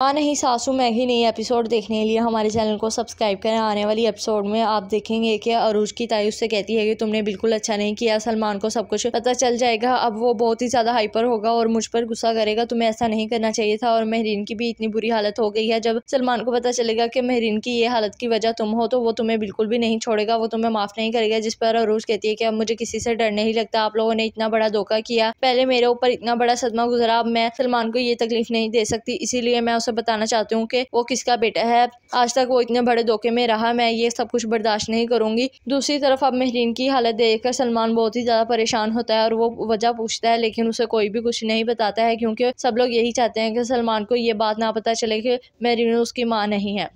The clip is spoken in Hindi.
हाँ नहीं, सासू, मैं ही नई एपिसोड देखने के लिए हमारे चैनल को सब्सक्राइब करें। आने वाली एपिसोड में आप देखेंगे कि अरूज की ताई उससे कहती है कि तुमने बिल्कुल अच्छा नहीं किया, सलमान को सब कुछ पता चल जाएगा। अब वो बहुत ही ज़्यादा हाइपर होगा और मुझ पर गुस्सा करेगा। तुम्हें ऐसा नहीं करना चाहिए था और महरीन की भी इतनी बुरी हालत हो गई है। जब सलमान को पता चलेगा कि महरीन की ये हालत की वजह तुम हो तो वो तुम्हें बिल्कुल भी नहीं छोड़ेगा। वो तुम्हें माफ़ नहीं करेगा, जिस पर अरूज कहती है कि अब मुझे किसी से डर नहीं लगता। आप लोगों ने इतना बड़ा धोखा किया। पहले मेरे ऊपर इतना बड़ा सदमा गुजरा। अब मैं सलमान को ये तकलीफ़ नहीं दे सकती, इसीलिए मैं उसे बताना चाहती हूँ कि वो किसका बेटा है। आज तक वो इतने बड़े धोखे में रहा, मैं ये सब कुछ बर्दाश्त नहीं करूँगी। दूसरी तरफ़ अब महरीन की हालत देखकर सलमान बहुत ही ज़्यादा परेशान होता है और वो वजह पूछता है, लेकिन उसे कोई भी कुछ नहीं बताता है, क्योंकि सब लोग यही चाहते हैं कि सलमान को ये बात ना पता चले कि महरीन उसकी माँ नहीं है।